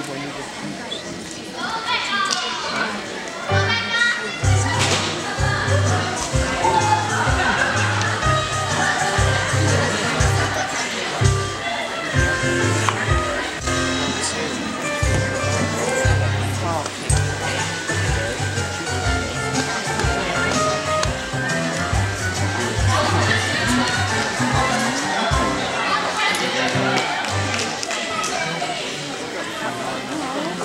思います。Aww.